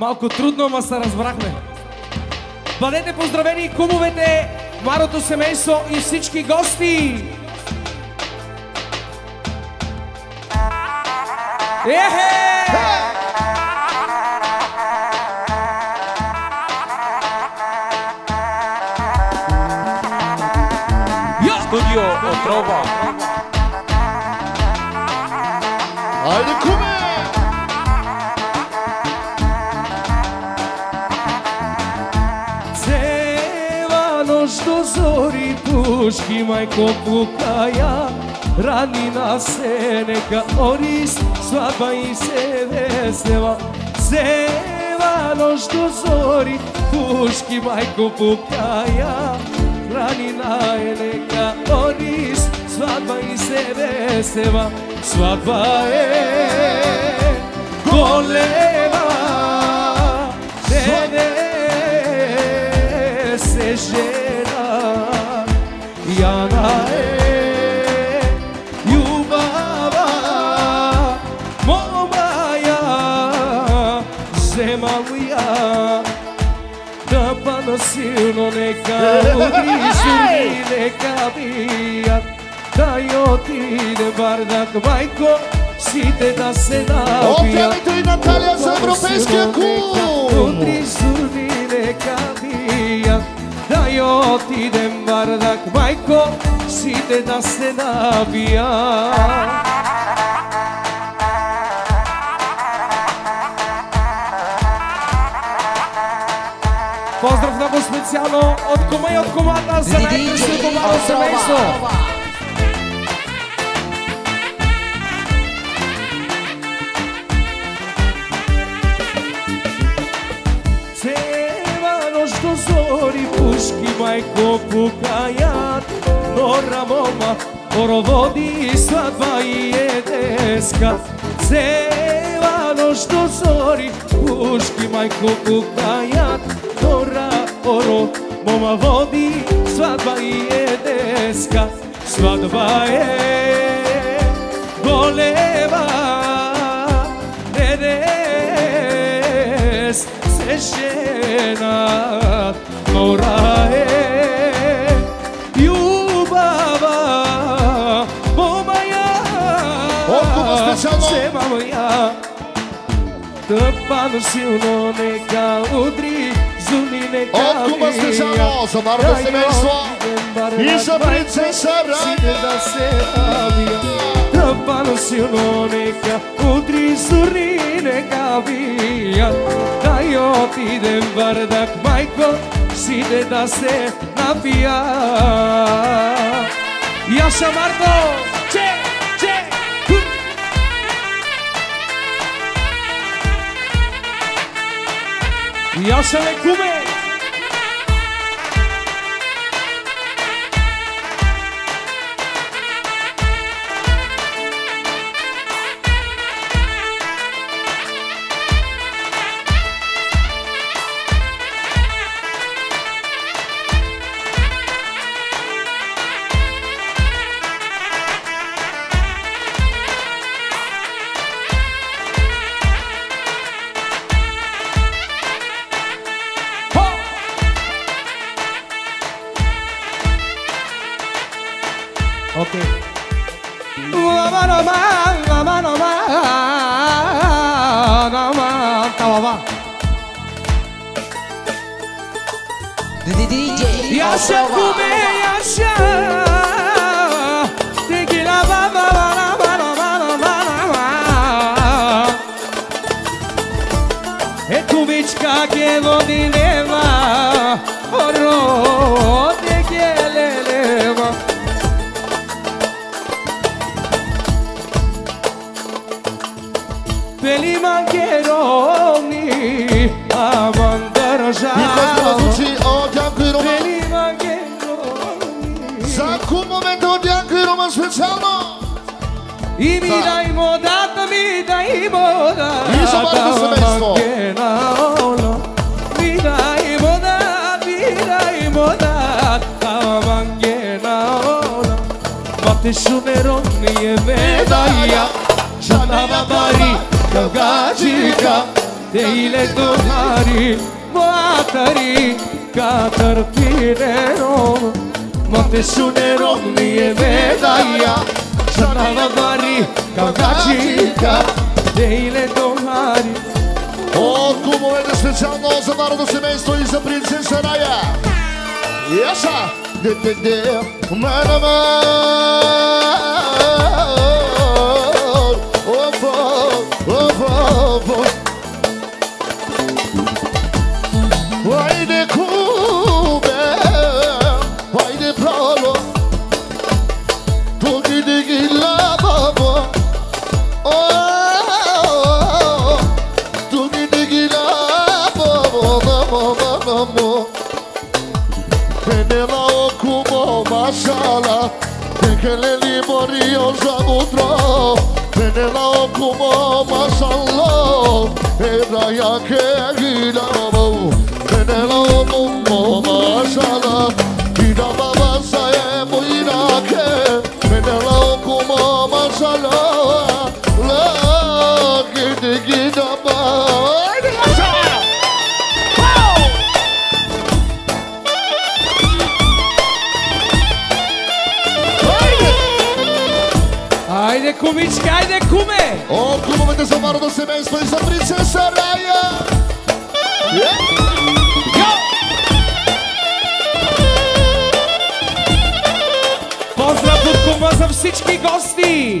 Малко трудно, ма се разбрахме. Бъдете поздравени кумовете, Марото семейство и всички гости! Ехе! Студио Отрова. Айде, куме! Цела нощ до зори пушки майко пукаја Рани на се нека орис свадба и се весела Цела нощ до зори пушки майко пукаја Рани на е нека орис свадба и се весела Свадба е голема не се жена Земам ја да пана силно нека удри зури нека бијат да ја отиде бардак мајко сите да се напијат Опјаните и Наталија за европейския клуб! Утри зурни нека бијат Да ја Pozdrav tako specijalno od koma i od komada za najkršnje komado semejstvo. Cela noć do zori puški majko pukajat, nora moma porovodi svadba i jedeska. Cela noć do zori puški majko pukajat, mora oro Moma vodi svadba je deska Svadba je golema Nedes se žena mora je Ljubava Moma ja Sema moja Trpano silno neka udri Откуда специјално? Земам ја Тъпано силно нека удри Зуни нека От Куба специјално за народно семејство и за принцеса Сите да Рања! се навија Тъпано силно Y'all sound like Kume. aman aman aman aman. Tamam ha Yaşa kume yaşa. Cu momento di anche Roma specialno I mi dai moda mi dai moda Mi sa pare questo mesto Mi dai moda mi dai modata Manghena Ma te suonerò e medaia Cianava bari, kagajiga Te ile domari, matari Caterpillar Matari Katar pirero Mote sunero Nije vedaja Žanava vari Kavgačika Teile duhari От кумовете специално за народно семейство и за принцеса Рая. Яша! Де-де-де, манама! Geleli moriyo zagutro Penela okumo masallo Era ya ke gilabo Penela okumo masallo Ajde kumičke, ajde kume От клубовете за народно семейство и за принцеса Рая. Jo! Поздрав от кума за всички гости!